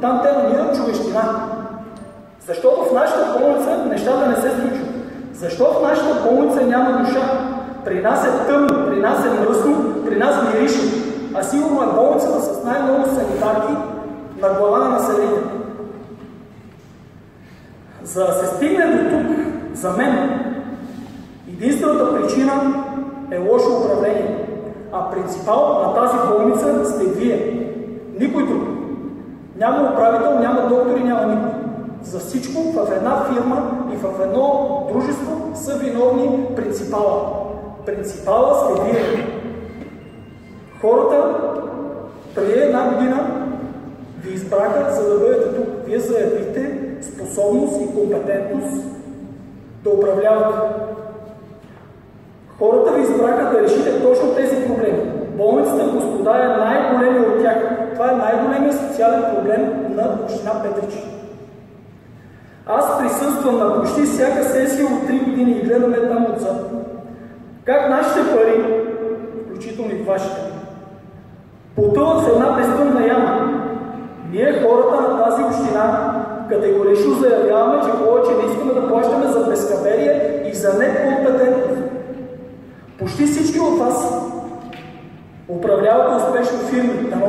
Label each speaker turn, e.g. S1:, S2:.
S1: там те намират човещина. Защо в нашата болница нещата не се случват? Защо в нашата болница няма душа? При нас е тъмно, при нас е мръсно, при нас мирише. А сигурно е болницата с най-много санитарки на глава на населението. За да се стигне до тук, за мен, единствената причина е лошо управление. А принципал на тази болница сте вие. Никой друг. Няма управител, няма доктори, няма никой. За всичко в една фирма и в едно дружество са виновни принципала. Принципала сте вие. Хората преди една година ви избраха, за да бъдете тук. Вие заявите способност и компетентност да управлявате. Хората ви избраха да решите точно тези проблеми. Болницата, господа, е проблем на община Петрич. Аз присъствам на почти всяка сесия от 3 години и гледаме там отзад. Как нашите пари, включително и вашите, потъват в една бездъмна яма. Ние, хората на тази община, категорично заявяваме, че повече не искаме да плащаме за безкаверие и за некомпетентност. Почти всички от вас управлявате успешно фирми, дано